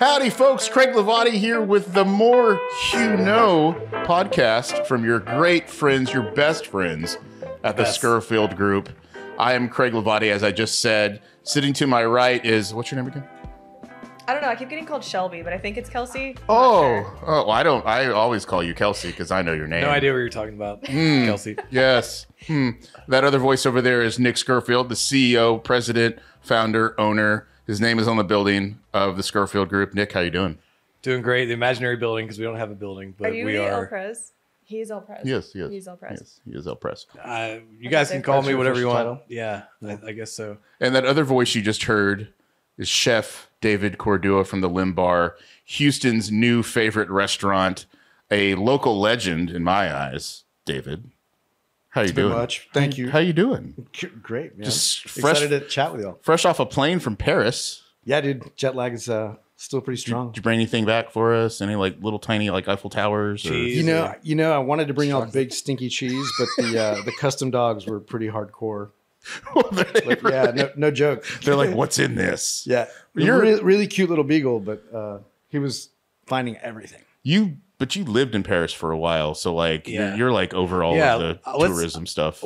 Howdy, folks. Craig Hlavaty here with the More You Know podcast from your great friends, your best friends at the Best. Scurfield Group. I am Craig Hlavaty, as I just said. Sitting to my right is what's your name again? I don't know. I keep getting called Shelby, but I think it's Kelsey. I'm not Oh, sure. oh, I don't. I always call you Kelsey because I know your name. No idea what you're talking about, Hmm. Kelsey. Yes. Hmm. That other voice over there is Nick Scurfield, the CEO, president, founder, owner. His name is on the building of the Scurfield Group. Nick, how you doing? Doing great. The imaginary building because we don't have a building, but Are you we the El are. Pres? He's El Pres. Yes, yes. He's El Pres. Yes, he is El Press. Uh, you I guys can call me whatever you want. title? Yeah, I, I guess so. And that other voice you just heard is Chef David Cordúa from the Lymbar, Houston's new favorite restaurant, a local legend in my eyes. David, how you Very doing? much. Thank you. How you doing? Great, man. Just fresh- excited to chat with y'all. Fresh off a plane from Paris. Yeah, dude. Jet lag is uh, still pretty strong. Did you bring anything back for us? Any like little tiny like Eiffel Towers? Or... Cheese. You know, Yeah. you know, I wanted to bring out big stinky cheese, but the uh, the custom dogs were pretty hardcore. Like, yeah, no, no joke. They're like, what's in this? Yeah, You're- you're really, really cute little beagle, but uh, he was finding everything. You, but you lived in Paris for a while, so like Yeah. you're, you're like over all Yeah, of the uh, tourism stuff.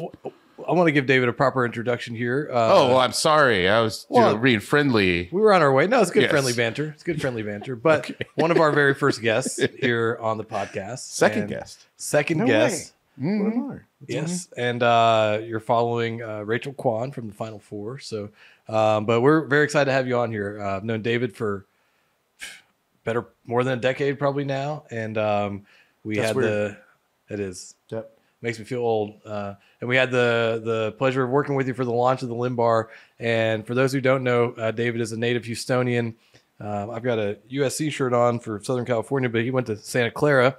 I want to give David a proper introduction here. Uh, oh, well, I'm sorry. I was you know, well- being friendly. we were on our way. No, it's good Yes. friendly banter. It's good friendly banter. But one of our very first guests here on the podcast. Second guest. Second No guest. What an honor. Yes, and uh, you're following uh, Rachel Kwan from the Final Four. So, um, but we're very excited to have you on here. Uh, I've known David for better more than a decade probably now, and um, we That's had weird. the it is Yep. makes me feel old. Uh, and we had the the pleasure of working with you for the launch of the Lymbar. And for those who don't know, uh, David is a native Houstonian. Um, I've got a USC shirt on for Southern California, but he went to Santa Clara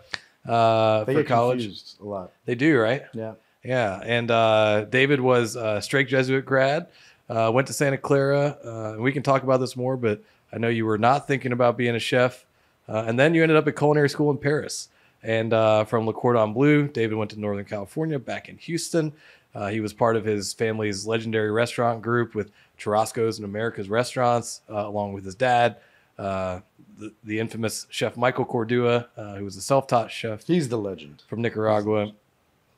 uh, They for college. a lot. They do, right? Yeah. Yeah, and uh, David was a straight Jesuit grad, uh, went to Santa Clara. Uh, and we can talk about this more, but I know you were not thinking about being a chef. Uh, and then you ended up at culinary school in Paris. And uh, from Le Cordon Bleu, David went to Northern California, back in Houston. Uh, he was part of his family's legendary restaurant group with Churrasco's and America's Restaurants, uh, along with his dad, uh, the, the infamous chef Michael Cordúa, uh, who was a self taught chef He's the legend. from Nicaragua.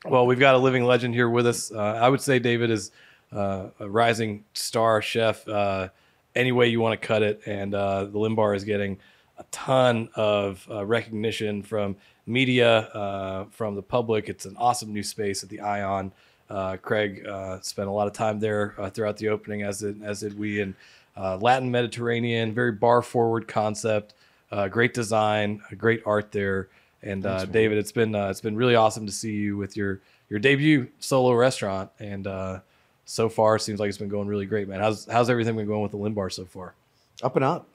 Well, we've got a living legend here with us. Uh, I would say David is uh, a rising star chef, uh, any way you want to cut it. And uh, the Lymbar is getting a ton of uh, recognition from media, uh, from the public. It's an awesome new space at the Ion. Uh, Craig uh, spent a lot of time there uh, throughout the opening, as did as did we. And uh, Latin Mediterranean, very bar forward concept, uh, great design, great art there. And uh, David, it's been uh, it's been really awesome to see you with your your debut solo restaurant, and uh, so far seems like it's been going really great, man. How's how's everything been going with the Lymbar so far? Up and up,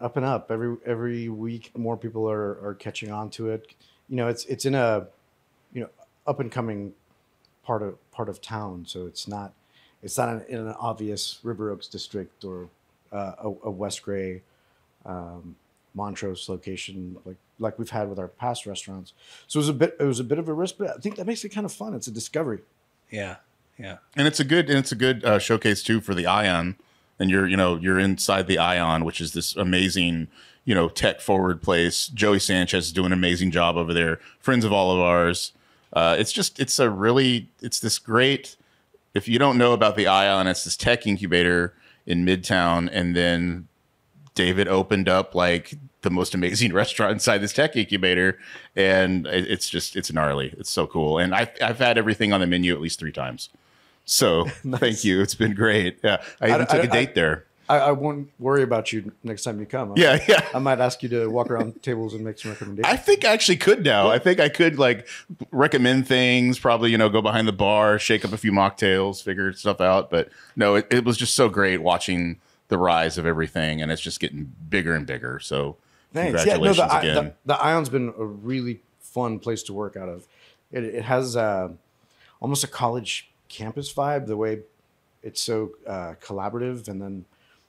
up and up. Every every week, more people are are catching on to it. You know, it's it's in a you know up and coming part of part of town, so it's not it's not an, in an obvious River Oaks district or uh, a, a West Gray, um, Montrose location like like we've had with our past restaurants. So it was a bit it was a bit of a risk, but I think that makes it kind of fun. It's a discovery. Yeah, yeah, And it's a good and it's a good uh, showcase too for the Ion. And you're you know you're inside the Ion, which is this amazing you know tech forward place. Joey Sanchez is doing an amazing job over there. Friends of all of ours. Uh, it's just it's a really it's this great. If you don't know about the Ion, it's this tech incubator in Midtown, and then David opened up like the most amazing restaurant inside this tech incubator, and it's just it's gnarly. It's so cool, and I've I've had everything on the menu at least three times. So thank you. It's been great. Yeah, I even I- took a I- date there. I, I won't worry about you next time you come. Yeah, yeah. I might ask you to walk around tables and make some recommendations. I think I actually could now. I think I could like recommend things, probably, you know, go behind the bar, shake up a few mocktails, figure stuff out. But no, it, it was just so great watching the rise of everything and it's just getting bigger and bigger. So Thanks. Yeah, no, congratulations the, I- again. the, the Ion's been a really fun place to work out of. It, it has uh, almost a college campus vibe, the way it's so uh, collaborative. And then,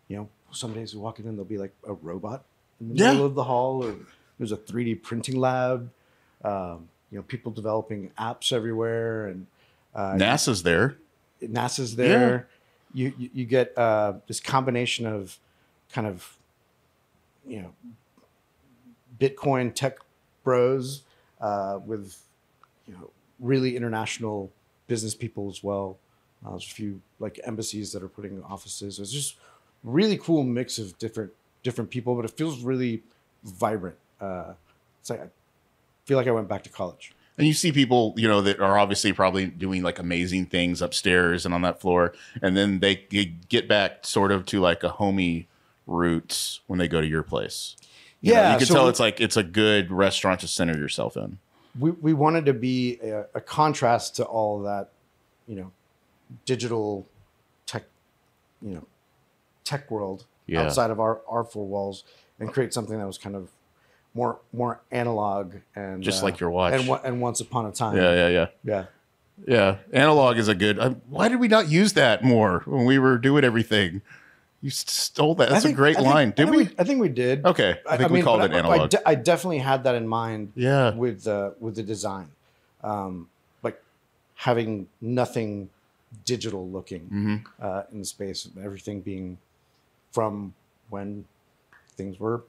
you know, some days you walk in and there'll be like a robot in the Yeah. middle of the hall, or there's a 3D printing lab. Um, you know, people developing apps everywhere, and uh, NASA's there. NASA's there. You, you you get uh, this combination of kind of you know, Bitcoin tech bros uh, with you know really international business people as well. Uh, there's a few like embassies that are putting offices. It's just really cool mix of different different people, but it feels really vibrant. Uh, it's like I feel like I went back to college. And you see people, you know, that are obviously probably doing like amazing things upstairs and on that floor, and then they, they get back sort of to like a homey roots when they go to your place. You know, Yeah, you can so tell it's like it's a good restaurant to center yourself in. We, we wanted to be a, a contrast to all that, you know, digital tech, you know, tech world Yeah. outside of our, our four walls and create something that was kind of more more analog and Just uh, like your watch. and and once upon a time Yeah, yeah, yeah. yeah Yeah, analog is a good. Uh, why did we not use that more when we were doing everything? You stole that. That's think- a great think- line. Did think we? I think we did. Okay, I think we mean, called it I- I analog. de- I, definitely had that in mind. Yeah. With the with the design, um, like having nothing digital looking Mm-hmm. uh, in the space, everything being from when things were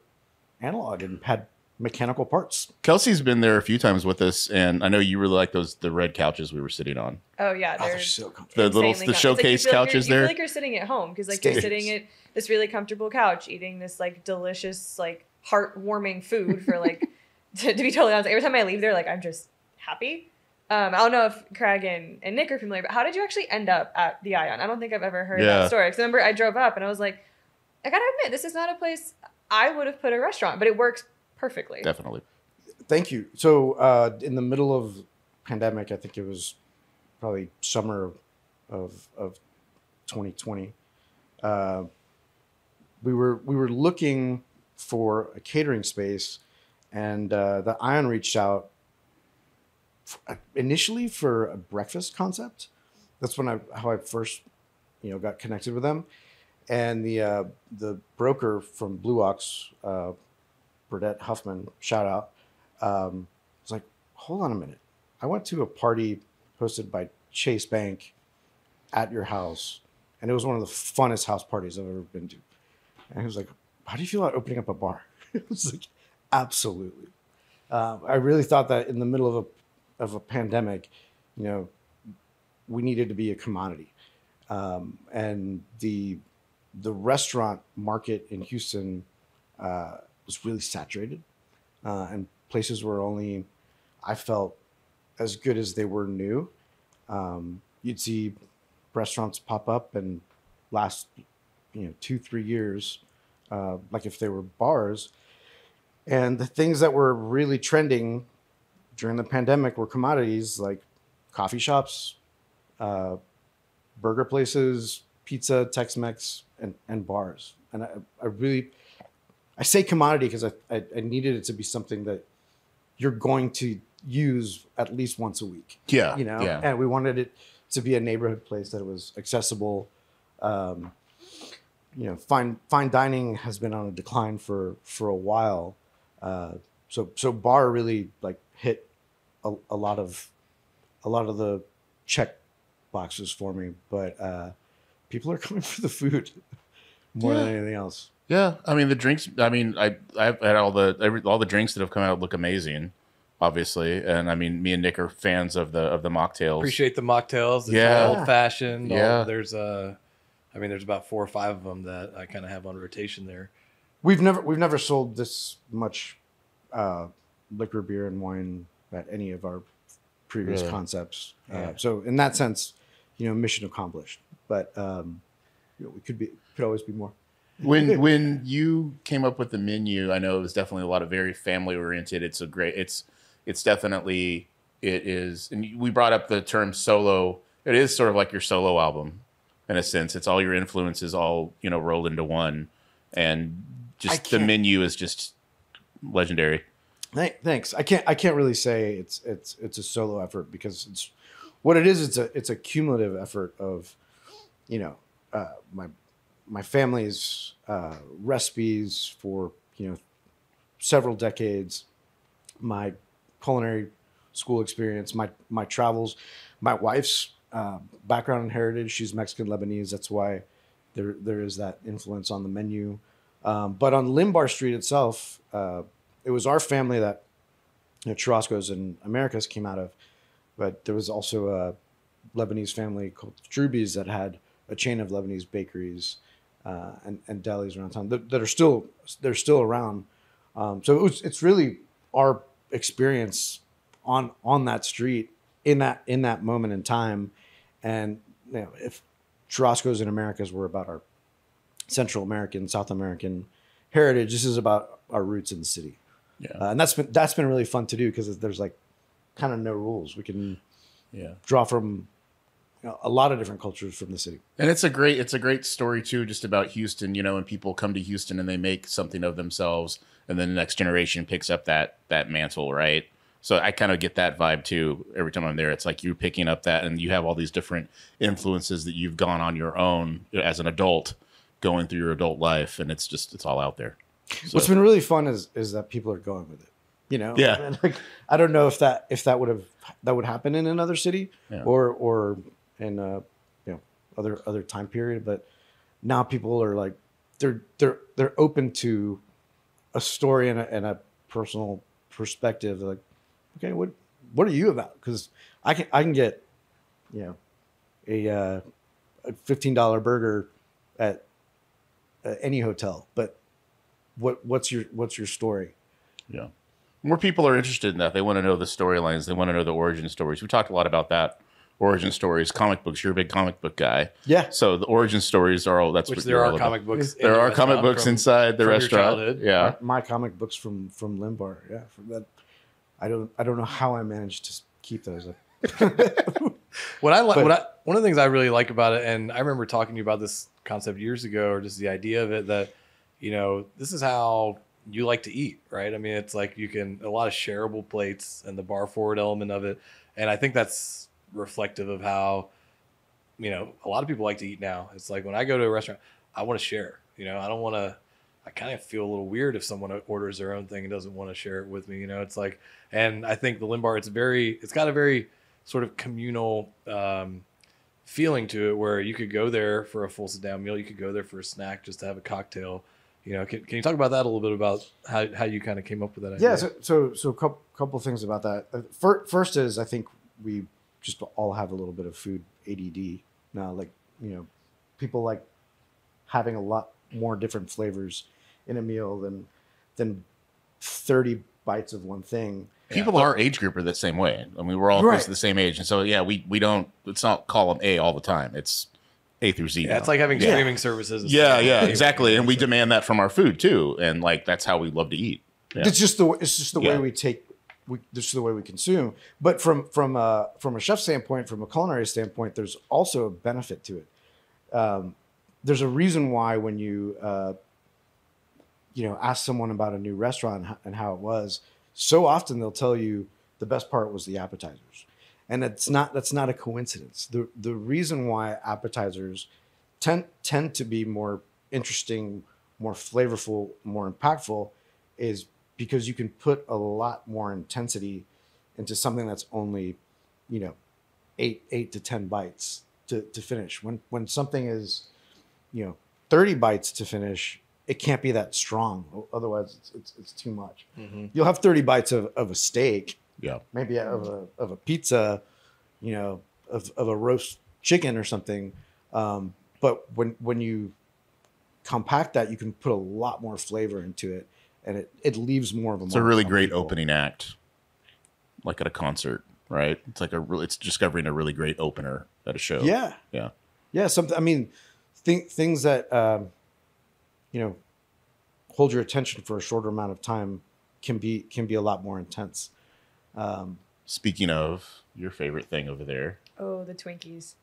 analog and had mechanical parts. Kelsey's been there a few times with us, and I know you really like those the red couches we were sitting on. Oh yeah, Oh, they're, they're so comfortable. The little the comfy. Like you showcase like couches you're, You there. feel like you're sitting at home because like you're sitting at this really comfortable couch, eating this like delicious, like heartwarming food for like to, to be totally honest. Every time I leave there, like I'm just happy. Um, I don't know if Craig and, and Nick are familiar, but how did you actually end up at the Ion? I don't think I've ever heard Yeah. that story. Because remember, I drove up and I was like, I gotta admit, this is not a place I would have put a restaurant, but it works perfectly. Definitely. Thank you. So uh, in the middle of pandemic, I think it was probably summer of of 2020. Uh, we were we were looking for a catering space, and uh, the Ion reached out f- initially for a breakfast concept. That's when I how I first you know got connected with them, and the uh, the broker from Blue Ox, uh, Burdette Huffman, shout out um, was like, hold on a minute. I went to a party hosted by Chase Bank at your house, and it was one of the funnest house parties I've ever been to. And he was like, how do you feel about opening up a bar? it was like, absolutely. Uh, I really thought that in the middle of a, of a pandemic, you know, we needed to be a commodity. Um, and the, the restaurant market in Houston uh, was really saturated uh, and places were only I felt as good as they were new. Um, you'd see restaurants pop up and last you know two three years, uh, like if they were bars, and the things that were really trending during the pandemic were commodities like coffee shops, uh, burger places, pizza, Tex-Mex, and, and bars. And I, I really I say commodity because I, I, I needed it to be something that you're going to use at least once a week. Yeah. You know, Yeah. and we wanted it to be a neighborhood place that was accessible. Um, you know, fine fine dining has been on a decline for for a while. Uh, so so bar really like hit a, a lot of a lot of the check boxes for me, but uh, people are coming for the food more than anything else. Yeah, I mean the drinks. I mean, I I've had all the every, all the drinks that have come out look amazing, obviously, and I mean, me and Nick are fans of the of the mocktails. Appreciate the mocktails. It's Yeah. old fashioned. Yeah. there's uh, I mean, there's about four or five of them that I kind of have on rotation there. We've never we've never sold this much uh, liquor, beer, and wine at any of our previous Really? concepts. Uh, so in that sense, you know, mission accomplished. But um, you know, we could be could always be more. When when you came up with the menu, I know it was definitely a lot of very family oriented. It's a great. It's it's definitely it is. And we brought up the term solo. It is sort of like your solo album, in a sense. It's all your influences all you know rolled into one, and just the menu is just legendary. Thank, thanks. I can't I can't really say it's it's it's a solo effort because it's what it is. It's a it's a cumulative effort of, you know, uh, my my family's uh, recipes for you know several decades, my culinary school experience, my my travels, my wife's uh, background and heritage. She's Mexican Lebanese. That's why there there is that influence on the menu. Um, but on Lymbar Street itself, uh, it was our family that you know, Churrasco's and Americas came out of. But there was also a Lebanese family called Droubi's that had a chain of Lebanese bakeries uh, and, and delis around town that, that are still they're still around. Um, so it was it's really our experience on on that street in that in that moment in time, and you know if Churrasco's and Americas were about our Central American, South American heritage, this is about our roots in the city, Yeah. uh, and that's been that's been really fun to do because there's like kind of no rules. We can Yeah. draw from you know, a lot of different cultures from the city. And it's a great it's a great story too, just about Houston. You know, when people come to Houston and they make something of themselves, and then the next generation picks up that that mantle, right? So I kind of get that vibe too. Every time I'm there, it's like you're picking up that, and you have all these different influences that you've gone on your own as an adult, going through your adult life, and it's just it's all out there. So, What's been really fun is is that people are going with it. You know, Yeah. And, like I don't know if that if that would have that would happen in another city Yeah. or or in a you know other other time period, but now people are like they're they're they're open to a story and a, and a personal perspective. Like, okay, what what are you about? Because I can I can get you know a uh, a fifteen dollar burger at uh, any hotel, but what what's your what's your story? Yeah. More people are interested in that. They want to know the storylines. They want to know the origin stories. We talked a lot about that. Origin stories, comic books. You're a big comic book guy. Yeah, So the origin stories are all that's Which what there you're are all about. comic books. There the are comic books from- inside the from your restaurant. childhood. Yeah. my, my comic books from from Lymbar. Yeah, from that. I don't I don't know how I managed to keep those. What I like, what I, one of the things I really like about it, and I remember talking to you about this concept years ago, or just the idea of it that, you know, this is how you like to eat, right? I mean, it's like you can a lot of shareable plates and the bar forward element of it, and I think that's reflective of how, you know, a lot of people like to eat now. It's like when I go to a restaurant, I want to share. You know, I don't want to. I kind of feel a little weird if someone orders their own thing and doesn't want to share it with me. You know, it's like, and I think the Lymbar, it's very, it's got a very sort of communal um, feeling to it where you could go there for a full sit down meal. You could go there for a snack just to have a cocktail. You know, can, can you talk about that a little bit about how, how you kind of came up with that idea? yeah, so so so a couple couple things about that. Uh, First is I think we just all have a little bit of food ADD now. Like you know, people like having a lot more different flavors in a meal than than thirty bites of one thing. People our age group are the same way. I mean, we're all Right. close to the same age, and so yeah, we we don't. It's not column A all the time. It's A through Z. yeah, it's like having Yeah. streaming services. yeah, stuff. yeah, exactly. And we demand that from our food too, and like that's how we love to eat. Yeah. It's just the it's just the way we take we this is the way we consume. But from from a from a chef standpoint, from a culinary standpoint, there's also a benefit to it. Um, there's a reason why when you uh, you know ask someone about a new restaurant and and how it was, so often they'll tell you the best part was the appetizers, and it's not that's not a coincidence. the The reason why appetizers tend tend to be more interesting, more flavorful, more impactful is because you can put a lot more intensity into something that's only, you know, eight eight to ten bytes to, to finish. When when something is, you know, thirty bytes to finish, it can't be that strong. Otherwise, it's it's, it's too much. Mhm. You'll have thirty bites of, of a steak, Yeah, maybe of a of a pizza, you know, of, of a roast chicken or something. Um, but when when you compact that, you can put a lot more flavor into it, and it, it leaves more of a. it's a really great people. opening act, like at a concert, right? It's like a really, it's discovering a really great opener at a show. Yeah, yeah, yeah. Something. I mean, think things that um, you know hold your attention for a shorter amount of time can be can be a lot more intense. Um, Speaking of your favorite thing over there, Oh, the Twinkies.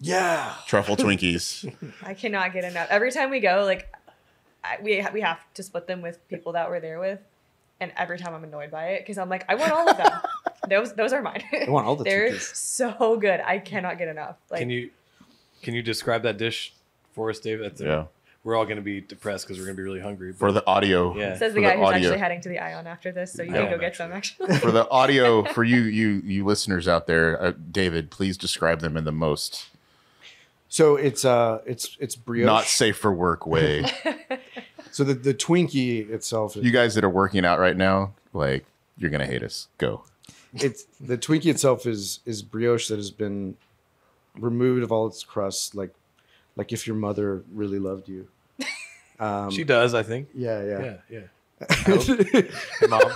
yeah. truffle Twinkies. I cannot get enough. Every time we go, like, I, we we have to split them with people that we're there with, and every time I'm annoyed by it because I'm like, I want all of them. those those are mine. I want all the They're Twinkies. so good. I cannot get enough. Like, can you can you describe that dish for us, David? That's yeah, We're all going to be depressed because we're going to be really hungry. for the audio. Yeah. says the for guy who's audio. actually heading to the Ion after this, so you can go am get some actually. for the audio for you you you listeners out there uh, david please describe them in the most So it's uh it's it's brioche. not safe for work way So the, the Twinkie itself, You guys that are working out right now, like you're gonna hate us. Go. it's the Twinkie itself is is brioche that has been removed of all its crust, like like if your mother really loved you. Um, she does, I think. yeah, yeah. Yeah, yeah. Mom.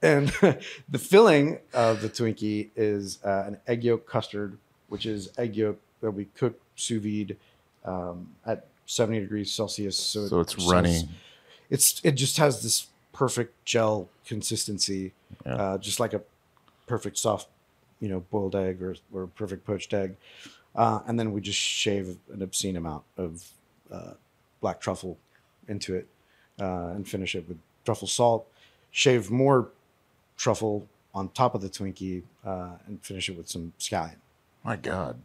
and the filling of the Twinkie is uh, an egg yolk custard, which is egg yolk that we cook sous vide um, at 70 degrees Celsius. So, So it it's runny. it's it just has this perfect gel consistency, Yeah. uh, just like a perfect soft, you know, boiled egg or or a perfect poached egg. Uh, and then we just shave an obscene amount of uh, black truffle into it uh, and finish it with truffle salt. Shave more truffle on top of the Twinkie uh, and finish it with some scallion. My God.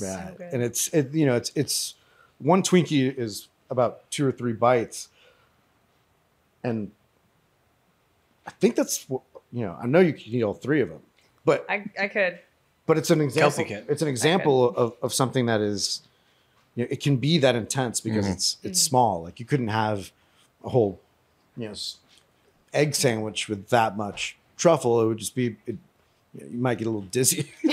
Yeah, good. and it's it you know it's it's one Twinkie is about two or three bites, and I think that's what you know. I know you can eat all three of them, but I, I could. but it's an example. It's an example of, of something that is, you know, it can be that intense because Mhm. it's it's small. Like you couldn't have a whole, you know, egg sandwich with that much truffle. It would just be. It, you, know, you might get a little dizzy.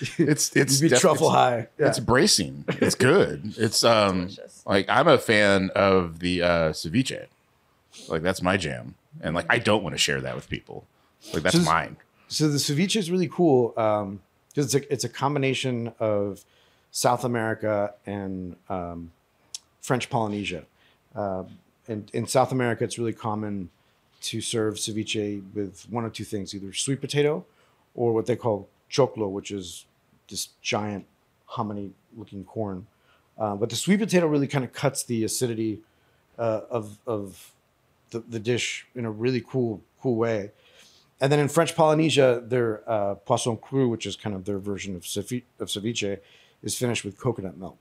It's it's be def- truffle it's- high. Yeah. It's bracing. It's good. It's um Delicious. like I'm a fan of the uh ceviche. Like that's my jam. And like I don't want to share that with people. Like that's So- mine. So the ceviche is really cool because it's a, it's a combination of South America and um, French Polynesia. Uh, and in South America, it's really common to serve ceviche with one or two things, either sweet potato or what they call choclo, which is this giant hominy-looking corn. Uh, but the sweet potato really kind of cuts the acidity uh, of of the, the dish in a really cool cool way. And then in French Polynesia, their uh, poisson cru, which is kind of their version of ceviche, of ceviche, is finished with coconut milk.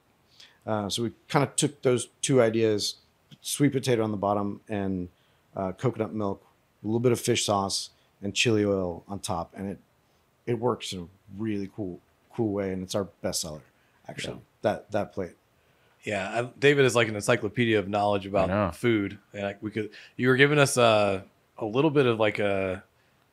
Uh, so we kind of took those two ideas, sweet potato on the bottom and uh, coconut milk, a little bit of fish sauce and chili oil on top, and it it works in a really cool cool way, and it's our bestseller actually. That that plate. Yeah, I, David is like an encyclopedia of knowledge about food. And like we could, you were giving us a a little bit of like a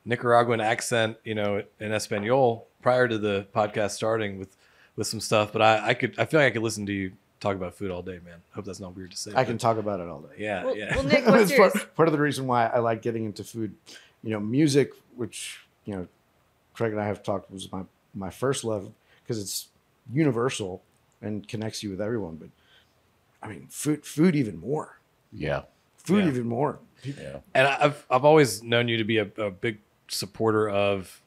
Nicaraguan accent, you know, in Espanol prior to the podcast starting with with some stuff. But I, I could, I feel like I could listen to you talk about food all day, man. Hope that's not weird to say. I can talk about it all day. Yeah, Well, yeah. well Nick, what's It's part, part of the reason why I like getting into food. You know, music, which you know, Craig and I have talked was my my first love because it's universal and connects you with everyone. But I mean, food, food even more. Yeah. Food Yeah. even more. Yeah. and I've I've always known you to be a, a big supporter of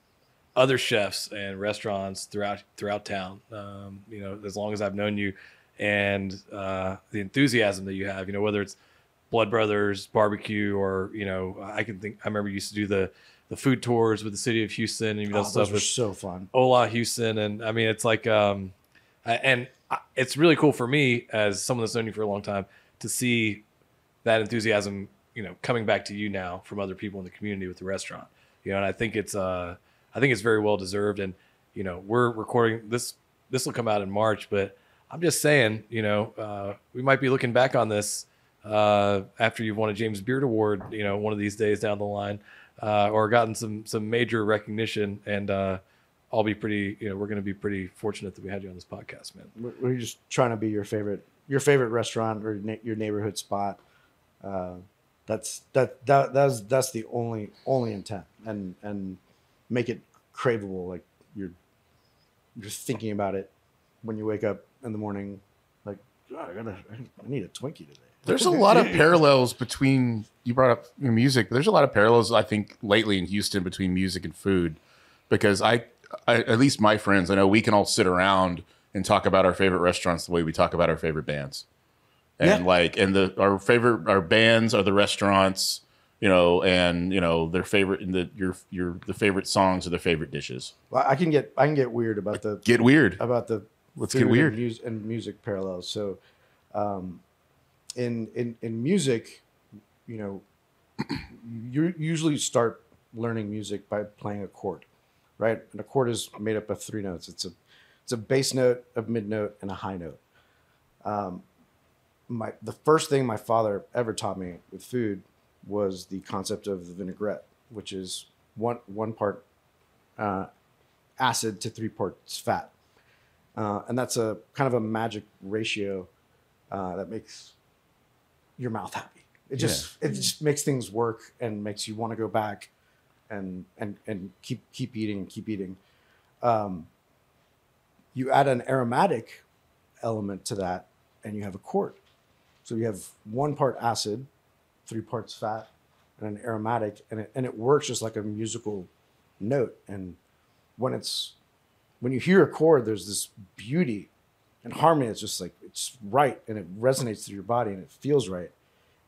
other chefs and restaurants throughout throughout town. Um, you know, as long as I've known you, and uh, the enthusiasm that you have. You know, whether it's Blood Brothers Barbecue or you know, I can think. I remember you used to do the the food tours with the city of Houston and you know Oh, stuff those were so fun. Ola Houston, and I mean, it's like, um, and it's really cool for me as someone that's known you for a long time to see that enthusiasm, you know, coming back to you now from other people in the community with the restaurant. You know, and I think it's, uh, I think it's very well deserved. And you know, we're recording this. This will come out in March, but I'm just saying, you know, uh, we might be looking back on this uh, after you've won a James Beard Award, you know, one of these days down the line, uh, or gotten some some major recognition, and uh, I'll be pretty, you know, we're going to be pretty fortunate that we had you on this podcast, man. We're, just trying to be your favorite, your favorite restaurant or na- your neighborhood spot. Uh, that's that that that's that's the only only intent, and and make it craveable. Like you're just thinking about it when you wake up in the morning. Like God, I gotta, I need a Twinkie today. There's a lot of parallels between you brought up your music. There's a lot of parallels I think lately in Houston between music and food because I, I at least my friends I know we can all sit around and talk about our favorite restaurants the way we talk about our favorite bands. And Yeah. like and the our favorite our bands are the restaurants, you know, and you know their favorite and the your your the favorite songs are their favorite dishes. Well, I can get I can get weird about the Get weird. about the Let's get weird. and, mus- and music parallels. So, um, in in in music, you know, you usually start learning music by playing a chord, right? And a chord is made up of three notes. It's a it's a bass note, a mid note, and a high note. Um, my the first thing my father ever taught me with food was the concept of the vinaigrette, which is one one part uh, acid to three parts fat, uh, and that's a kind of a magic ratio uh, that makes your mouth happy. It just it just makes things work and makes you want to go back and and and keep keep eating and keep eating. Um, you add an aromatic element to that, and you have a quart. So you have one part acid, three parts fat, and an aromatic, and it, and it works just like a musical note. And when it's when you hear a chord, there's this beauty and harmony. It's just like it's right, and it resonates through your body, and it feels right.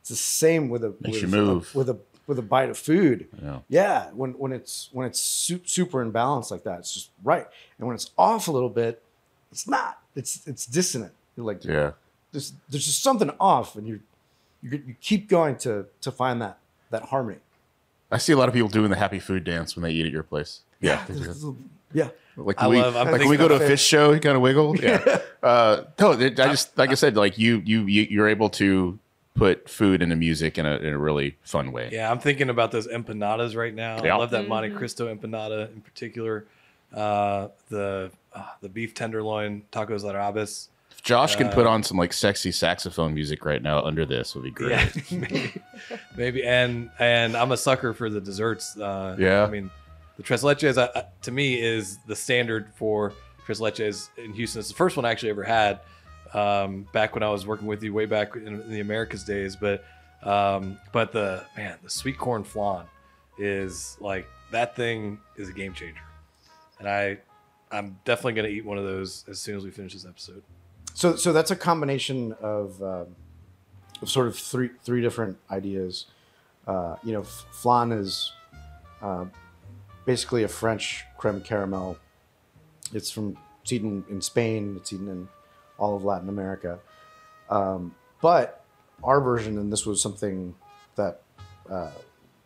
It's the same with a Makes with you a- with a with a bite of food. Yeah. Yeah, when when it's when it's su- super in balance like that, it's just right. And when it's off a little bit, it's not. It's it's dissonant. You're like Yeah. there's there's just something off, and you you you keep going to to find that that harmony. I see a lot of people doing the happy food dance when they eat at your place. Yeah. yeah. Like I we, love- I'm like when we go to a about fish show, you kind of wiggle. Yeah. uh, no, I just like I said, like you, you, you, you're able to put food into music in a in a really fun way. Yeah, I'm thinking about those empanadas right now. Yeah. I love that Monte Cristo empanada in particular. Uh, the uh, the beef tenderloin tacos larabes. If Josh can Uh, put on some like sexy saxophone music right now under this, would be great. Yeah, maybe, maybe. And and I'm a sucker for the desserts. Uh, Yeah. I mean, the tres leches uh, uh, to me is the standard for tres leches in Houston. It's the first one I actually ever had um, back when I was working with you way back in, in the Americas days. But um, but the man, the sweet corn flan is like that thing is a game changer, and I I'm definitely gonna eat one of those as soon as we finish this episode. So so that's a combination of, um, of sort of three three different ideas. Uh, you know, flan is uh, basically a French creme caramel. It's from it's eaten in Spain. It's eaten in all of Latin America. Um, but our version, and this was something that uh,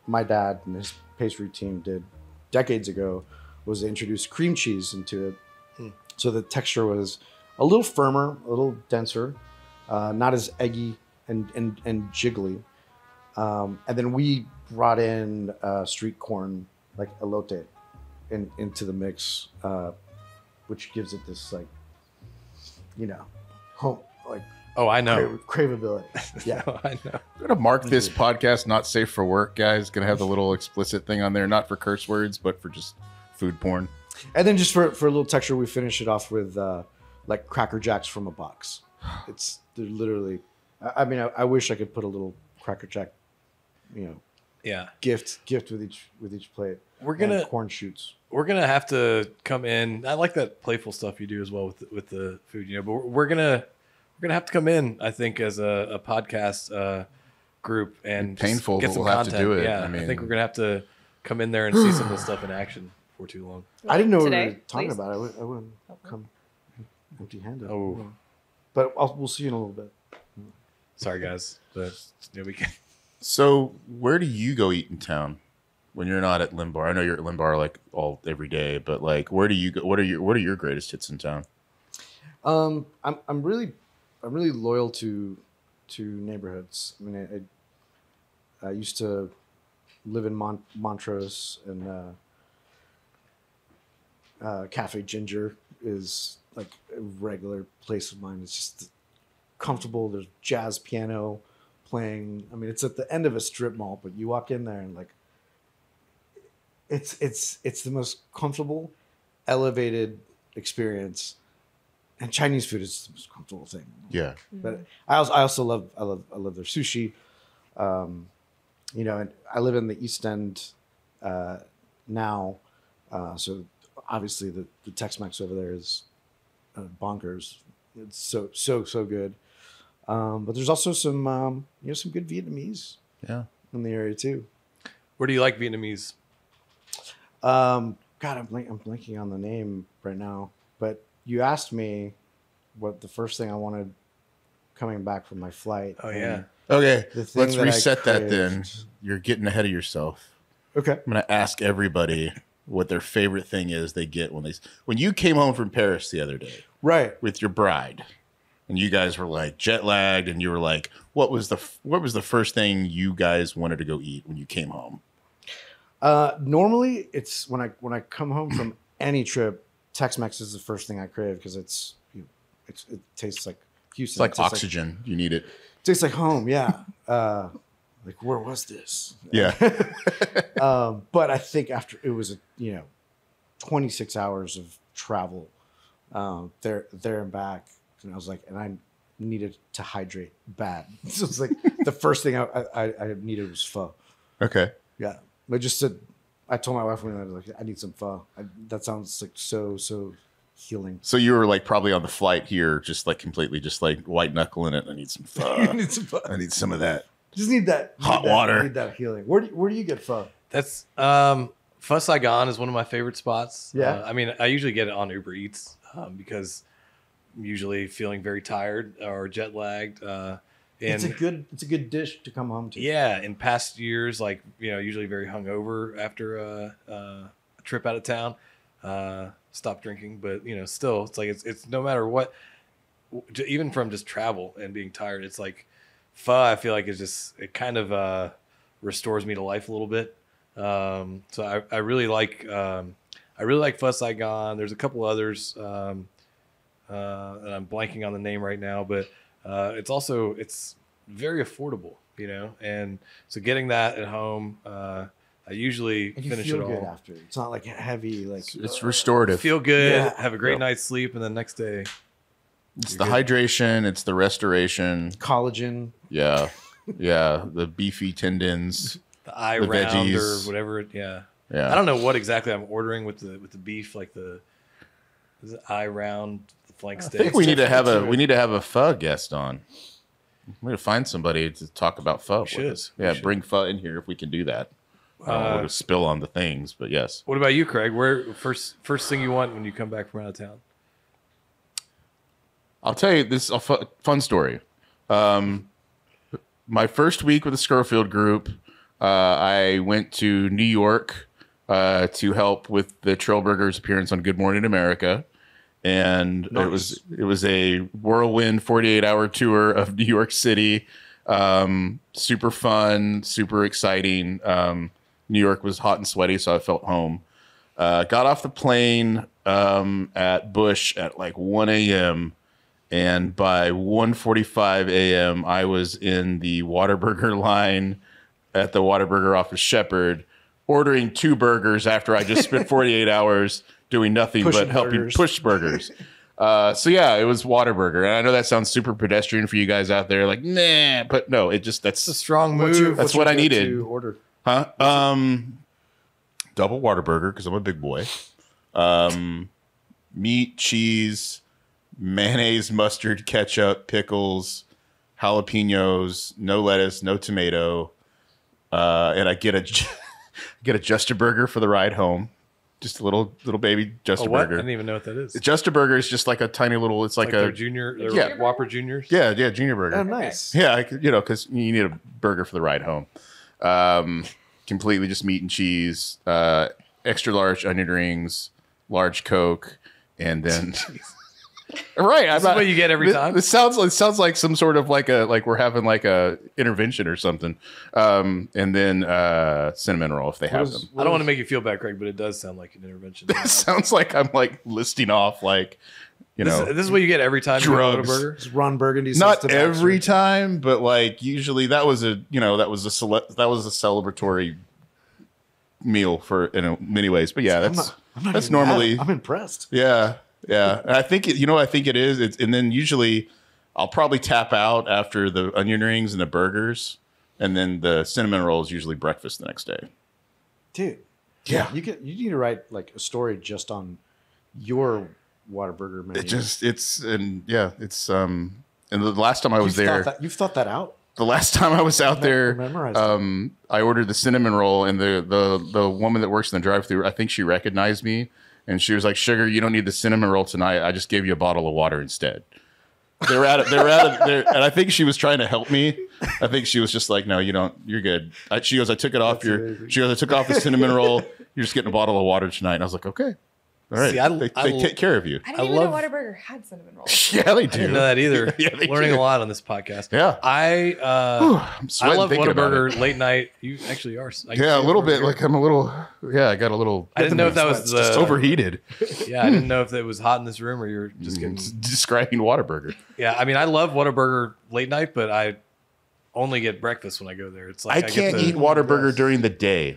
my dad and his pastry team did decades ago, was to introduce cream cheese into it. So the texture was a little firmer, a little denser, uh, not as eggy and and, and jiggly. Um, and then we brought in uh, street corn, like elote, in, into the mix, uh, which gives it this like, you know, home like Oh, I know. crave, craveability. Yeah. I know. I'm gonna mark this podcast not safe for work, guys. Gonna have the little explicit thing on there, not for curse words, but for just food porn. And then just for, for a little texture, we finish it off with uh, like Cracker Jacks from a box. It's they're literally. I, I mean, I, I wish I could put a little Cracker Jack, you know, Yeah. gift gift with each with each plate. We're gonna corn shoots. we're gonna have to come in. I like that playful stuff you do as well with with the food, you know. But we're, we're gonna we're gonna have to come in. I think as a, a podcast uh, group and Painful, get but some we'll have to do it. Yeah, I I, think we're gonna have to come in there and see some of this stuff in action for too long. I didn't know what we were talking please. about. I would I wouldn't come empty handed. Oh. But I'll, we'll see you in a little bit. Sorry, guys, but yeah, we can. So, where do you go eat in town when you're not at Lymbar? I know you're at Lymbar like all every day, but like, where do you go? What are your What are your greatest hits in town? Um, I'm I'm really I'm really loyal to to neighborhoods. I mean, I, I used to live in Mon- Montrose, and uh, uh, Cafe Ginger is like a regular place of mine. It's just comfortable. There's jazz piano playing. I mean, it's at the end of a strip mall, but you walk in there and like it's it's it's the most comfortable, elevated experience. And Chinese food is the most comfortable thing. Yeah, But I also I also love I love I love their sushi. Um, you know, and I live in the East End uh, now, uh, so obviously the the Tex-Mex over there is uh, bonkers. It's so so so good. Um, but there's also some um, you know some good Vietnamese yeah. in the area too. Where do you like Vietnamese? Um, God, I'm blank, I'm blanking on the name right now. But you asked me what the first thing I wanted coming back from my flight. Oh yeah, Okay, let's that reset that then. You're getting ahead of yourself. Okay. I'm gonna ask everybody what their favorite thing is they get when they when you came home from Paris the other day Right. with your bride. And you guys were like jet lagged, and you were like, what was the what was the first thing you guys wanted to go eat when you came home? Uh, normally, it's when I when I come home from any trip, Tex-Mex is the first thing I crave because it's you it's, it tastes like Houston. It's like It oxygen. you need it. tastes like home. Yeah. Uh, like where was this? Yeah. Um, but I think after it was a you know, 26 hours of travel, um, there there and back, and I was like, and I needed to hydrate bad. So it's like the first thing I, I I needed was pho. okay. Yeah, I just said. I told my wife when I was like, I need some pho. I, that sounds like so so healing. So you were like probably on the flight here, just like completely, just like white knuckling it. I need some I pho. need some pho. I need some of that. Just need that Hot need that- water. Need that healing. Where do, where do you get pho? That's um, Pho Saigon is one of my favorite spots. Yeah. Uh, I mean, I usually get it on Uber Eats um, because I'm usually feeling very tired or jet lagged. Uh, and it's a good it's a good dish to come home to. yeah, in past years, like you know, usually very hungover after a, a trip out of town, uh, stop drinking. But you know, still, it's like it's it's no matter what, even from just travel and being tired, it's like pho. I feel like it's just it kind of uh, restores me to life a little bit. Um, so I, I really like um, I really like Pho Saigon. There's a couple others, um, uh, and I'm blanking on the name right now, but uh, it's also it's very affordable, you know. And so getting that at home, uh, I usually And you finish feel it good all. after. It's not like heavy like It's restorative. Feel good, Yeah. have a great Yep. night's sleep, and then next day, it's You're the hydration. It's the restoration. collagen. Yeah. Yeah. The beefy tendons. the eye The round veggies. or whatever. Yeah. Yeah. I don't know what exactly I'm ordering with the with the beef, like the is it eye round, the flank I think we need to have a we need to have a pho guest on. We need to find somebody to talk about pho. with should. us. We Yeah, should. bring pho in here if we can do that. I don't Uh, want to spill on the things, but yes. What about you, Craig? Where first first thing you want when you come back from out of town? I'll tell you this is a fu- fun story. Um, my first week with the Scurfield group, uh, I went to New York uh, to help with the Trill Burgers appearance on Good Morning America, and it was it was a whirlwind forty eight hour tour of New York City. Um, super fun, super exciting. Um, New York was hot and sweaty, so I felt home. Uh, got off the plane um, at Bush at like one a.m and by 1:45 a.m. I was in the Whataburger line at the Whataburger off of Shepherd, ordering two burgers after I just spent 48 hours doing nothing Pushing but helping burgers. push burgers. Uh, so yeah, it was Whataburger, and I know that sounds super pedestrian for you guys out there, like nah, but no, it just It's a that's strong What's your, move. That's what's your what I go-to needed. Order. huh? Um, double Whataburger because I'm a big boy. Um, meat, cheese, mayonnaise, mustard, ketchup, pickles, jalapenos, no lettuce, no tomato, uh, and I get a get a Just a Burger for the ride home. Just a little little baby Just a what? I Burger. didn't even know what that is. Just a Burger is just like a tiny little. It's like, like a their junior, their Yeah. Whopper Juniors. yeah yeah junior burger. Oh, nice. Yeah, I could, you know, because you need a burger for the ride home. Um, completely just meat and cheese, uh, extra large onion rings, large Coke, and then. Right, I'm This is what you get every this- time? This sounds it sounds like some sort of like a like we're having like a intervention or something. Um, and then uh, cinnamon roll if they have is- them. I don't want to make you feel bad, Craig, but it does sound like an intervention. It sounds like I'm like listing off like you this, know is, this is what you get every time you go to drugs. Burger. It's Ron Burgundy. not every Baxter. time, but like usually that was a you know that was a cele- that was a celebratory meal for in many ways. But yeah, I'm that's not, I'm not that's even mad. normally I'm impressed. yeah yeah. And I think it, you know what I think it is. It's, and then usually I'll probably tap out after the onion rings and the burgers, and then the cinnamon roll is usually breakfast the next day. Dude. Yeah. You get you need to write like a story just on your Whataburger menu. It just it's and yeah it's um and the last time I was you've there Thought that, you've thought that out. the last time I was out there, um, I ordered the cinnamon roll, and the the the woman that works in the drive-through, I think she recognized me, and she was like, "Sugar, you don't need the cinnamon roll tonight. I just gave you a bottle of water instead." They were out of, they were out of there, and I think she was trying to help me. I think she was just like, "No, you don't. You're good." I, she goes, "I took it off That's your." amazing. She goes, "I took off the cinnamon roll. You're just getting a bottle of water tonight." And I was like, "Okay." All right, See, I- they, I they take care of you. I didn't I even love- know Whataburger had cinnamon rolls. Yeah, they do. I didn't know that either. Yeah, they Learning do. a lot on this podcast. Yeah, I uh, Whew, I'm I sweating love thinking Whataburger late night. You actually are. I Yeah, a little bit. here. Like I'm a little. Yeah, I got a little. I didn't know if that was the just overheated. Yeah, I didn't know if it was hot in this room or you're just getting. describing Whataburger. Yeah, I mean, I love Whataburger late night, but I only get breakfast when I go there. It's like I get can't the- eat Whataburger during the day.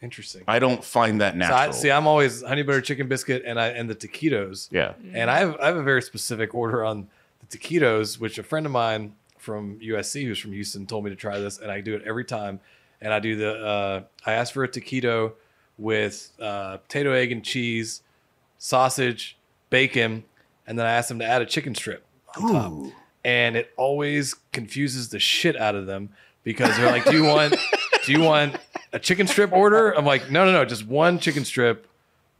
Interesting. I don't find that So natural. I, see, I'm always honey butter chicken biscuit and I and the taquitos. yeah. And I have I have a very specific order on the taquitos, which a friend of mine from USC who's from Houston told me to try this, and I do it every time. And I do the uh, I ask for a taquito with uh, potato, egg, and cheese, sausage, bacon, and then I ask them to add a chicken strip on top. And it always confuses the shit out of them because they're like, "Do you want do you want a chicken strip order?" I'm like, "No, no, no, just one chicken strip."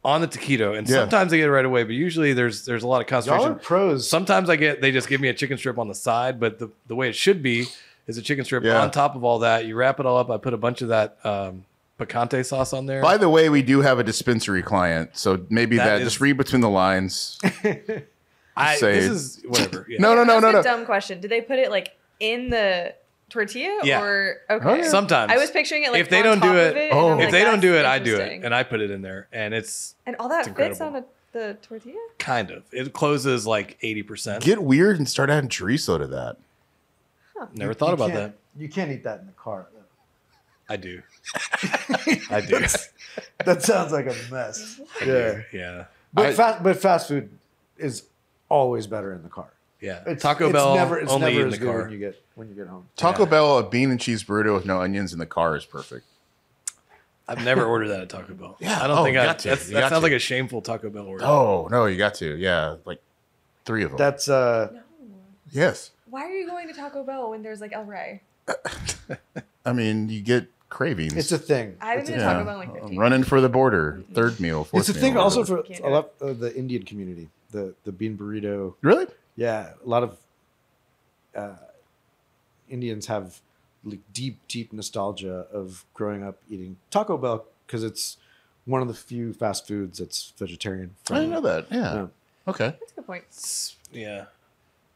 On the taquito, and Yeah. sometimes I get it right away, but usually there's there's a lot of Y'all concentration. are pros. Sometimes I get they just give me a chicken strip on the side, but the, the way it should be is a chicken strip Yeah. on top of all that. You wrap it all up. I put a bunch of that um, picante sauce on there. By the way, we do have a dispensary client, so maybe That that, is- just read between the lines. I, say- this is whatever. Yeah. No, no, no, That's no, a no. dumb question. Did they put it like in the tortilla Yeah. or Oh, okay? yeah. Sometimes I was picturing it like if they on don't do it, it Oh. if like, they don't do it, I do it, and I put it in there, and it's And all that fits on a, the tortilla. kind of it closes like eighty percent. Get weird and start adding chorizo to that. Never You- thought you about that. You can't eat that in the car. I do. I do. That sounds like a mess. Yeah, Yeah. but I- fast but fast food is always better in the car. Yeah. It's, Taco it's Bell never, it's only never in as the good car. when you get when you get home. Taco Yeah. Bell, a bean and cheese burrito with no onions in the car is perfect. I've never ordered that at Taco Bell. Yeah. I don't Oh, think you I. got to. That's, that got sounds to. like a shameful Taco Bell order. Oh no, you got to. Yeah, like three of them. That's uh, No. yes. Why are you going to Taco Bell when there's like El Rey? I mean, you get cravings. it's a thing. I haven't It's a been to yeah. Taco Bell like 15 running for the border. Third meal. Fourth It's a meal, thing also for Can't a lot of the Indian community. The the bean burrito. really. Yeah, a lot of uh, Indians have like deep, deep nostalgia of growing up eating Taco Bell because it's one of the few fast foods that's vegetarian. I didn't know that. Yeah. Yeah. Okay. That's a good point. It's- yeah.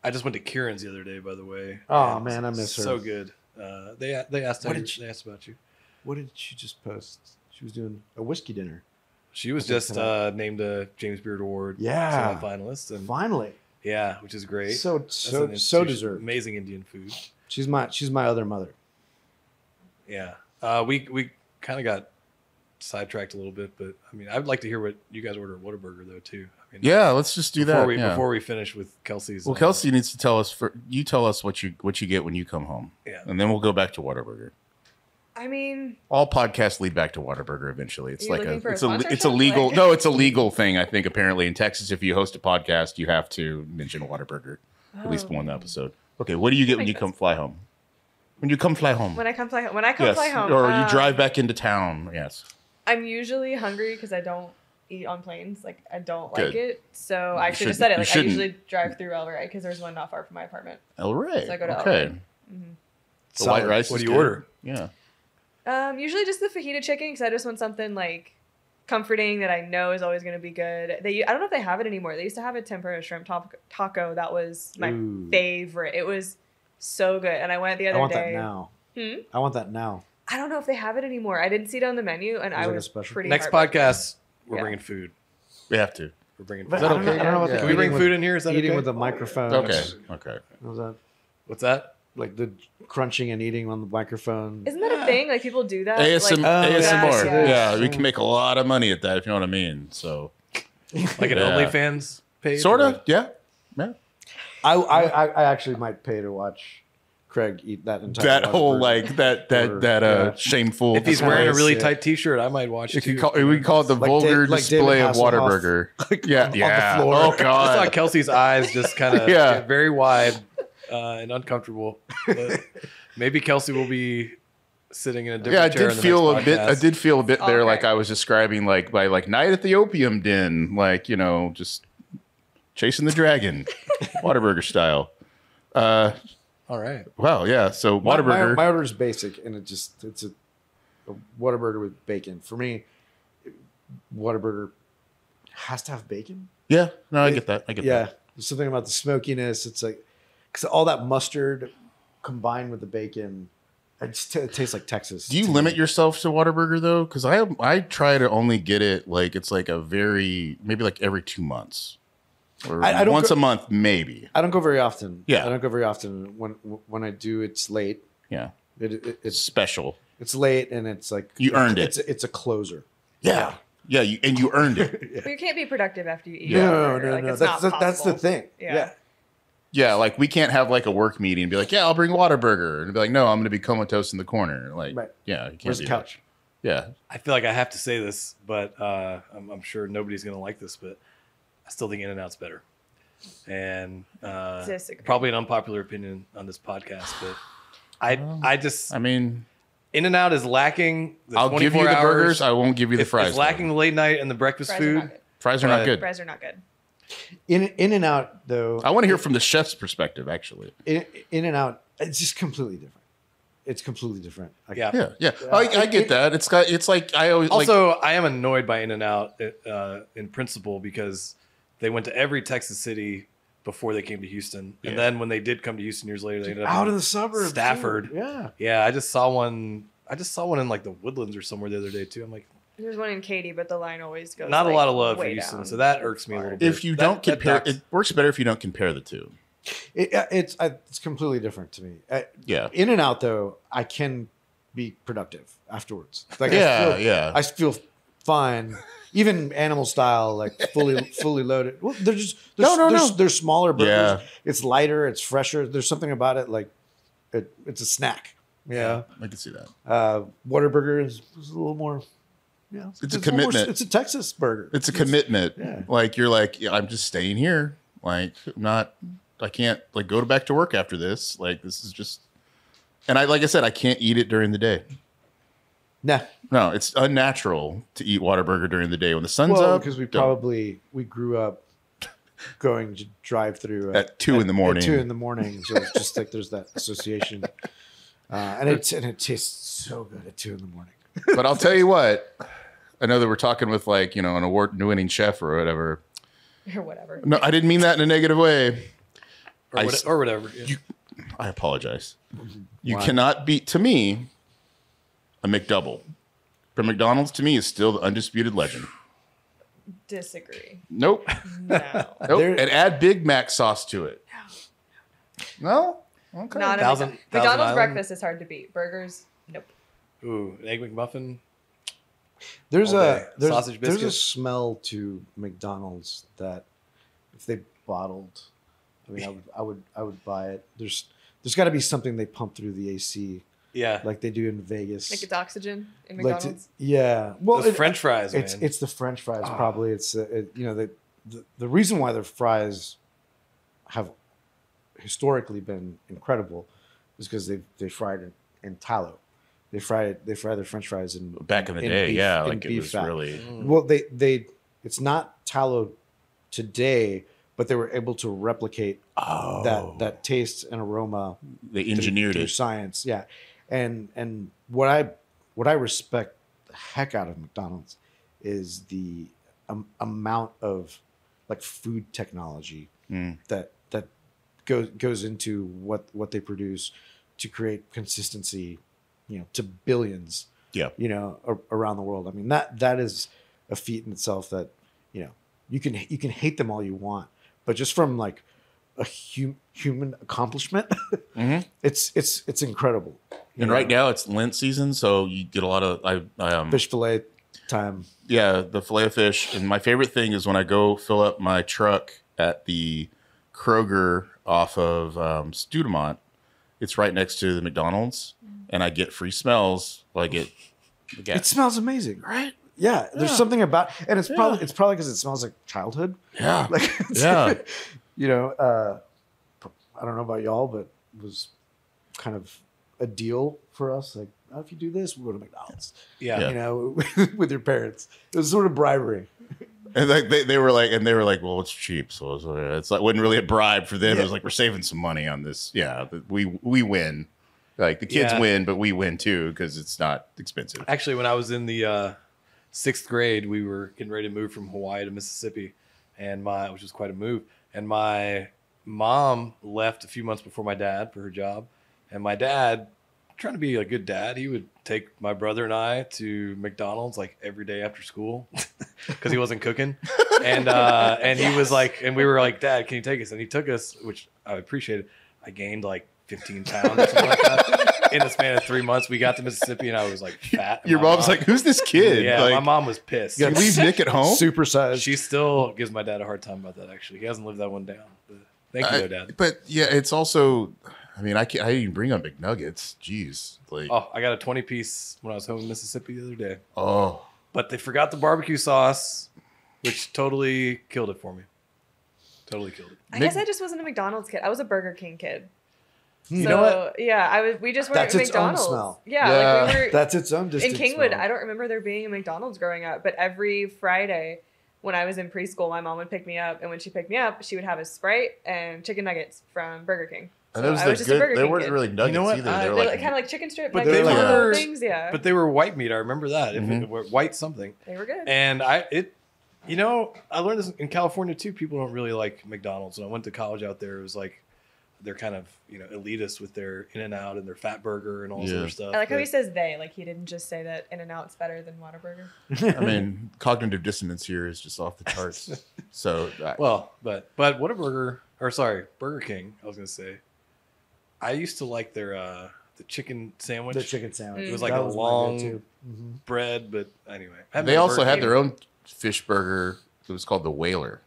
I just went to Kiran's the other day, by the way. Oh, and man, I miss her. So good. Uh, they they asked how What you, did she- they asked about you. What did she just post? She was doing a whiskey dinner. She was I think just for uh, named a James Beard Award Yeah. finalist, and Finally, yeah, which is great. so That's so so institution. deserved. Amazing Indian food. She's my she's my other mother. Yeah, uh, we we kind of got sidetracked a little bit, but I mean, I'd like to hear what you guys order at Whataburger though too. I mean, Yeah, let's just do before that. we yeah. before we finish with Kelsey's. well, uh, Kelsey needs to tell us for you. Tell us what you what you get when you come home, Yeah. and then we'll go back to Whataburger. I mean, All podcasts lead back to Whataburger eventually. It's like a looking a it's a it's a legal Like- no, it's a legal thing. I think apparently in Texas, if you host a podcast, you have to mention Whataburger at least oh. one episode. Okay, what do you get when Makes you come fly home? When you come fly home, when I come fly home, when I come yes, fly home, or you um, drive back into town. Yes, I'm usually hungry because I don't eat on planes. Like I don't like it. So I You actually just shouldn't- said it. Like I usually drive through El Rey because there's one not far from my apartment. El Rey. So I go to El okay, Rey. the white Solid. rice. What is do you good. order? Yeah, Um, usually just the fajita chicken because I just want something like comforting that I know is always going to be good. They I don't know if they have it anymore. They used to have a tempura shrimp taco, taco that was my Ooh. favorite. It was so good, and I went the other day. I want day. that now. Hmm? I want that now. I don't know if they have it anymore. I didn't see it on the menu, and Was I was special? pretty. Next podcast, we're Yeah. bringing food. we have to. We're bringing. Food. Is that I don't know- okay? I don't know about the Can we bring food with- in here? Is that eating okay? with the microphone. Okay, okay. How's that? What's that? Like the crunching and eating on the microphone. Isn't that a thing? Like people do that. ASM, Like, Oh, ASMR. yeah, Yeah, yeah. we can make a lot of money at that if you know what I mean. So Like an Yeah. OnlyFans page? sort or of, yeah. Yeah. I, I I I actually might pay to watch Craig eat that entire. That whole Whataburger. like that that Or- that uh yeah. shameful. If he's That's wearing a really yeah. tight T-shirt, I might watch. if too. call, we call it the Like vulgar Da- like David display of Waterburger. Whataburger. like, yeah, on the yeah. floor. Oh God. I saw. Kelsey's eyes just kind of Yeah. very wide uh, and uncomfortable. But maybe Kelsey will be sitting in a different Yeah, I chair. did in the feel next a bit. I did feel a bit Oh, there, okay. like I was describing, like by like night at the opium den, like you know, just chasing the dragon, Whataburger style. Uh, All right. wow, yeah. So My, my, my order is basic, and it just it's a, a Whataburger with bacon. For me, Whataburger has to have bacon. Yeah, no, I It- get that. I get yeah, that. there's something about the smokiness. It's like because all that mustard combined with the bacon, it, just t- it tastes like Texas. Do you to limit me. yourself to Whataburger though? Because I I try to only get it like it's like a very maybe like every two months or I- I don't once go- a month maybe. I don't go very often. Yeah. I don't go very often. When when I do, it's late. Yeah, It, it, it's it's special. it's late, and it's like You earned it. It's a, it's a closer. Yeah, yeah, you, and you earned it. But you can't be productive after you eat. Yeah. a No, no, Like, no. That's the, that's the thing. Yeah. Yeah. Yeah, like we can't have like a work meeting and be like, yeah, I'll bring Whataburger, and be like, no, I'm going to be comatose in the corner. Like, Right. yeah, you can't Where's do the that. couch? Yeah, I feel like I have to say this, but uh, I'm, I'm sure nobody's going to like this, but I still think In and Out's better. And uh, probably an unpopular opinion on this podcast, but I I just I mean, In and Out is lacking. The I'll give you the hours. burgers. I won't give you the It's, fries. it's lacking the late night and the breakfast Fries food. not good. Fries are not good. Fries are not good. In in and out though. I want to hear from the chef's perspective, actually. in, in and out. It's just completely different. It's completely different. Like, Yeah. Yeah, yeah, I, I get that. It's got. It's like I always like, Also, I am annoyed by In and Out uh, in principle because they went to every Texas city before they came to Houston, and Yeah. then when they did come to Houston years later, they ended up out in- of the suburbs. too. Stafford. Yeah. Yeah, I just saw one. I just saw one in like the Woodlands or somewhere the other day too. I'm like, There's one in Katy, but the line always goes. not a lot of love for way Houston, down. so that irks me a little bit. if you That- don't compare, it works better if you don't compare the two. It, it's it's completely different to me. Yeah, in and out though, I can be productive afterwards. Like yeah, I feel, yeah. I feel fine. Even animal style, like fully fully loaded. Well, they're just they're, No, no, they're, no. they're smaller burgers. Yeah. It's lighter. It's fresher. There's something about it like it, it's a snack. Yeah. I can see that. Uh, Whataburger is, is a little more. Yeah, It's a commitment. it's a Texas burger. It's a commitment. yeah. Like you're like, yeah, I'm just staying here. Like I'm not. I can't like go to back to work after this. Like this is just. And I like I said, I can't eat it during the day. Nah. No, it's unnatural to eat Whataburger during the day when the sun's Well, up. because we don't. probably we grew up going to drive through At two in the morning. two in the morning, so it's just like there's that association, uh, and it's and it tastes so good at two in the morning. but I'll tell you what. I know that we're talking with like you know an award-winning chef or whatever. or whatever. No, I didn't mean that in a negative way. or, I what- s- or whatever. yeah. You- I apologize. You Why? cannot beat to me a McDouble. From McDonald's to me is still the undisputed legend. Disagree. Nope. No. Nope. There- and add Big Mac sauce to it. No? Okay. Not a Thousand- McDonald's. Thousand breakfast is hard to beat. Burgers, nope. Ooh, an egg McMuffin. There's a there's, Sausage there's a smell to McDonald's that if they bottled, I mean, I would I would I would buy it. There's there's got to be something they pump through the AC Yeah, like they do in Vegas. Like it's oxygen in Like to- yeah. Well, those it- French fries, it's man. it's the French fries Ah. probably. It's uh, it, you know the, the the reason why their fries have historically been incredible is because they they fried in, in tallow. They fry it. they fry their French fries in Back in the in day, beef- yeah, in like it was fat. really. Mm. Well, they they it's not tallow today, but they were able to replicate Oh. that that taste and aroma they through- engineered through it. science. Yeah, and and what I what I respect the heck out of McDonald's is the um, amount of like food technology Mm. that that goes goes into what what they produce to create consistency, you know, to billions. Yeah. you know, a- around the world. I mean that that is a feat in itself. That you know you can you can hate them all you want, but just from like a hum, human accomplishment, Mhm. it's it's it's incredible. And know, right now it's Lent season, so you get a lot of I, I um fish fillet time. yeah the fillet of fish. And my favorite thing is when I go fill up my truck at the Kroger off of um, Studemont. It's right next to the McDonald's, and I get free smells. like I get. It smells amazing. right. Yeah, there's Yeah. something about, and it's probably it's probably because it smells like childhood. Yeah. Like it's- Yeah. you know, uh, I don't know about y'all, but it was kind of a deal for us. Like, oh, if you do this, we'll go to McDonald's. yeah. Yeah. You know, with your parents, it was sort of bribery. And like they, they were like, and they were like, well, it's cheap, so it's, uh, it's like wasn't really a bribe for them. It was like we're saving some money on this. Yeah, we we win. Like the kids Yeah. win, but we win too because it's not expensive. Actually, when I was in the uh, sixth grade, we were getting ready to move from Hawaii to Mississippi, and my which was quite a move. And my mom left a few months before my dad for her job, and my dad, trying to be a good dad, he would take my brother and I to McDonald's like every day after school because he wasn't cooking, and uh, and he was like, and we were like, Dad, can you take us? And he took us, which I appreciated. I gained like 15 pounds or something like that in the span of three months. We got to Mississippi, and I was like fat. and Your my mom's mom- like, "Who's this kid?" yeah, like, my mom was pissed. you leave Nick at home. Super sized. She still gives my dad a hard time about that. Actually, he hasn't lived that one down. But thank you, I- though, Dad. But yeah, it's also. I mean, I can't. I didn't even bring up McNuggets. Jeez, like oh, Oh, I got a 20 piece when I was home in Mississippi the other day. Oh. But they forgot the barbecue sauce, which totally killed it for me. Totally killed it. I Nick- guess I just wasn't a McDonald's kid. I was a Burger King kid. You so, know what? Yeah, I was. We just were That's at its own McDonald's. smell. Yeah, Yeah. like we were That's its own in Kingwood. smell. I don't remember there being a McDonald's growing up, but every Friday when I was in preschool, my mom would pick me up, and when she picked me up, she would have a Sprite and chicken nuggets from Burger King. and So those I was just a good. Burger They King weren't kid. really nuggets know what? either. I- They were like, like, kind of like chicken strip, But nuggets, they little were- things. Yeah, But they were white meat. I remember that. If Mhm. it were white something. they were good. And I it you know, I learned this in California too. People don't really like McDonald's. When I went to college out there, it was like they're kind of, you know, elitist with their in and out and their fat burger and all this Yeah. other stuff. I like how but- he says they, like he didn't just say that In and Out's better than Whataburger. I mean, cognitive dissonance here is just off the charts. so I, Well, but but Whataburger or sorry, Burger King, I was gonna say. I used to like their uh the chicken sandwich. the chicken sandwich. It was like That a my long- go-to. Mhm. bread, but anyway. They also had King. their own fish burger. It was called the Whaler,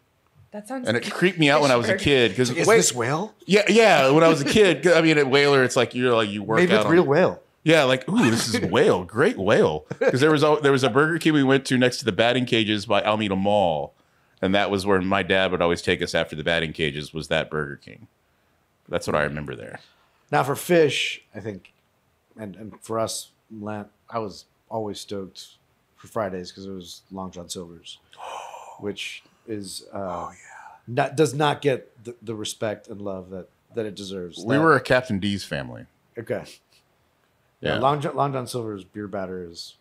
That sounds. and it creeped me out when I was a kid because Is this whale? yeah, yeah. When I was a kid, I mean, at Whaler, it's like you're like you work Maybe out. it's on- real whale. Yeah, like ooh, this is whale, great whale. Because there was a, there was a Burger King we went to next to the batting cages by Almeda Mall, and that was where my dad would always take us after the batting cages. Was that Burger King? That's what I remember there. Now for fish, I think, and, and for us, Lent, I was always stoked for Fridays because it was Long John Silver's, which is uh, not does not get the, the respect and love that that it deserves. We That- were a Captain D's family. okay. Yeah, Yeah, Long John, Long John Silver's beer batter is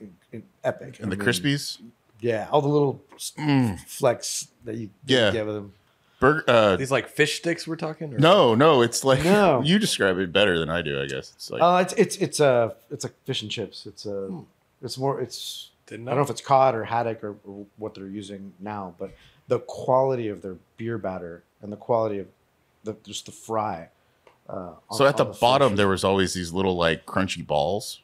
in, in epic. and the mean, Krispies. Yeah, all the little s- Mm. flecks that you Yeah. get with them. Burger. Uh, These like fish sticks we're talking? Or? no, no, it's like No. you describe it better than I do. I guess it's like Uh, it's it's it's a it's like fish and chips. It's a Hmm. it's more it's Didn't I don't know if it's cod or haddock or, or what they're using now, but the quality of their beer batter and the quality of the just the fry. Uh, on- so at the on fish bottom is- there was always these little like crunchy balls,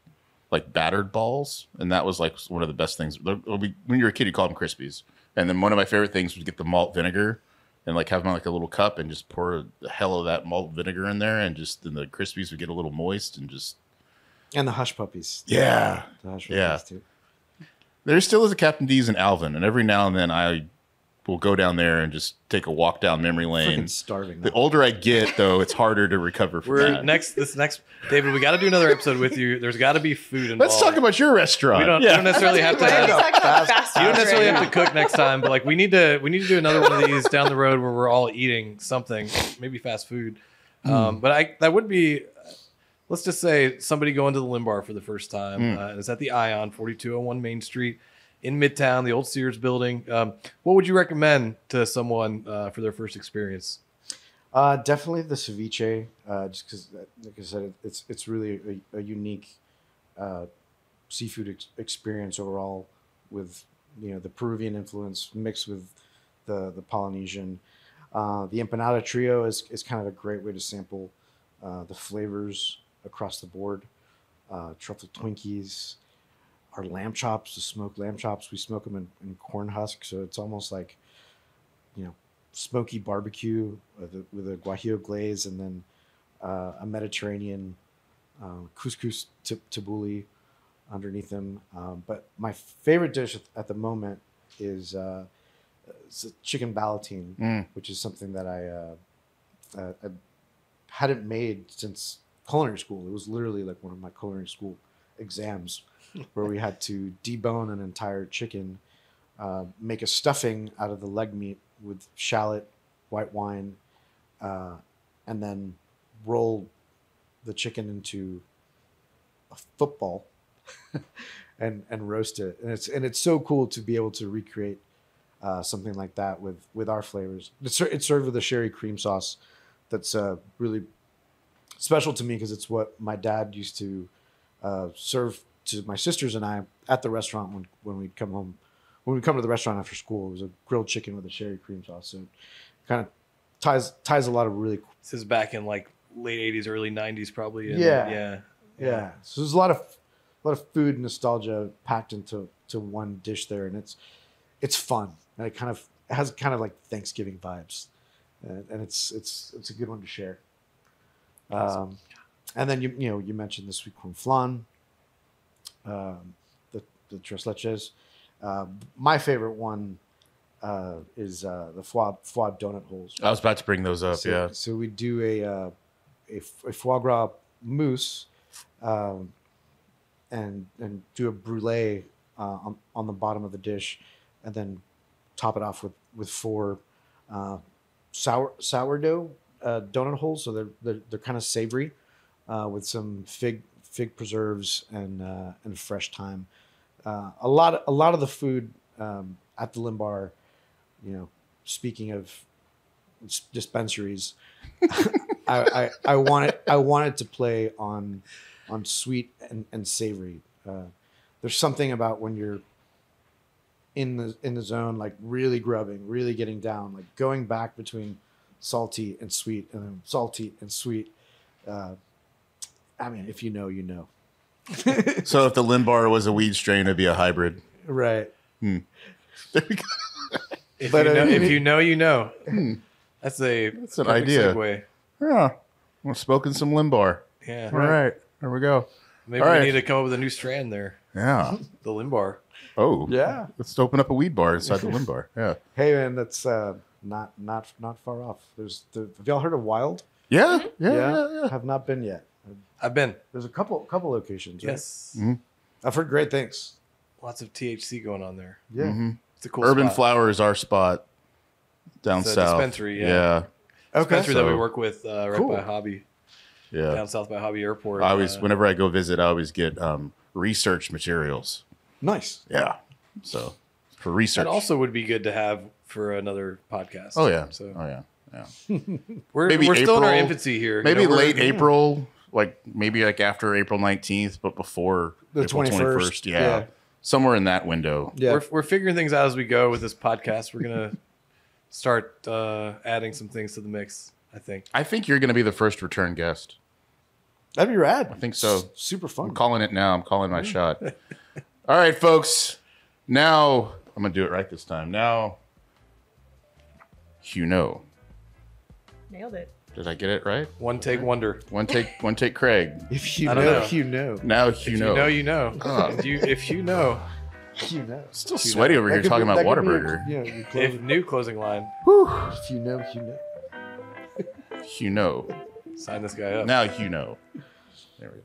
like battered balls, and that was like one of the best things. Be- When you're a kid, you call them Krispies. And then one of my favorite things was get the malt vinegar and like have them in like a little cup and just pour the hell of that malt vinegar in there, and just then the Krispies would get a little moist and just and the hush puppies. yeah. The hush Yeah. too. There still is a Captain D's in Alvin, and every now and then I will go down there and just take a walk down memory lane. Freaking starving. The older I get, though, it's harder to recover from We're that. next. This next, David. We got to do another episode with you. There's got to be food involved. Let's talk about your restaurant. We don't, we don't necessarily have to. Why are Have, fast you don't necessarily right have to cook next time, but like we need to. We need to do another one of these down the road where we're all eating something, maybe fast food. Um, but I that would be. Let's just say somebody going to the Lymbar for the first time. Mm. Uh, and it's at the Ion, 4201 Main Street in Midtown, the old Sears building. Um, what would you recommend to someone uh, for their first experience? Uh, definitely the ceviche, uh, just because, like I said, it's it's really a, a unique uh, seafood ex- experience overall, with you know the Peruvian influence mixed with the the Polynesian. Uh, the empanada trio is is kind of a great way to sample uh, the flavors across the board. Uh, truffle Twinkies, our lamb chops, the smoked lamb chops. We smoke them in, in corn husk, so it's almost like you know smoky barbecue with a, with a guajillo glaze and then uh, a Mediterranean uh, couscous t- tabbouleh underneath them. Um, but my favorite dish at, the moment is uh, chicken ballotine, Mm. which is something that I, uh, uh, I hadn't made since culinary school. It was literally like one of my culinary school exams where we had to debone an entire chicken, uh, make a stuffing out of the leg meat with shallot, white wine, uh, and then roll the chicken into a football and and roast it. And it's and it's so cool to be able to recreate uh, something like that with with our flavors. It's, it's served with a sherry cream sauce that's uh, really special to me because it's what my dad used to uh, serve to my sisters and I at the restaurant when when we'd come home when we come to the restaurant after school. It was a grilled chicken with a sherry cream sauce. So it kind of ties ties a lot of really This is back in like late '80s, early '90s, probably. and, Yeah. yeah, Yeah. So there's a lot of a lot of food nostalgia packed into to one dish there, and it's it's fun and it kind of it has kind of like Thanksgiving vibes, and, and it's it's it's a good one to share. Um, and then you you know you mentioned the sweet corn flan, um, the the tres leches. Uh, my favorite one uh, is uh, the foie foie donut holes. I was about to bring those up. So, yeah. So we do a uh, a, a foie gras mousse, um, and and do a brulee uh, on on the bottom of the dish, and then top it off with with four uh, sour sourdough uh, donut holes. So they're they're, they're kind of savory, uh, with some fig fig preserves and uh, and fresh thyme. Uh, a lot a lot of the food um, at the Lymbar, you know, speaking of dispensaries, I, I I I want it to play on on sweet and, and savory. Uh, there's something about when you're in the in the zone, like really grubbing, really getting down, like going back between salty and sweet, and then salty and sweet. Uh, I mean, if you know, you know. So if the Lymbar was a weed strain, it'd be a hybrid. Right. There we go. If, But, you, uh, know, if you know, you know. That's a That's an idea. Segue. Yeah. We're smoking some Lymbar. Yeah, All right. There we go. maybe All we right. need to come up with a new strand there. Yeah. The Lymbar. Oh. Yeah. Let's open up a weed bar inside the Lymbar. Yeah. Hey man, that's uh, not not not far off. There's the, have y'all heard of Wild? Yeah. Yeah. Yeah. yeah. Have not been yet. I've been. There's a couple couple locations. right? Yes. Mhm. I've heard great things. Lots of THC going on there. Yeah. Mhm. It's a cool Urban spot. Flower is our spot down It's a south. dispensary, yeah. Yeah. Okay. dispensary that we work with uh, right Cool. by Hobby, Yeah. down south by Hobby Airport. I always, uh, whenever I go visit, I always get um, research materials. Nice. Yeah. So for research. it also would be good to have for another podcast. oh yeah. So Oh yeah. Yeah. we're, maybe we're still in our infancy here. You Maybe know, late April, like maybe like after April nineteenth, but before The April 21st, Yeah. yeah. Somewhere in that window. Yeah. We're, we're figuring things out as we go with this podcast. We're gonna start uh, adding some things to the mix. I think. I think you're going to be the first return guest. That'd be rad. I think so. super fun. I'm calling it now. I'm calling my shot. All right, folks. Now I'm going to do it right this time. Now, you know. Nailed it. Did I get it right? One take wonder. One take, one take, Craig. if you I know, don't know. you know. Now you If you know. know, you know. Ah. If you if you know. You know. Still sweaty over That here could talking be- about that could be a- Whataburger. Yeah, you If close- new closing line, if you know, you know. You know. sign this guy up. Now you know. There we go.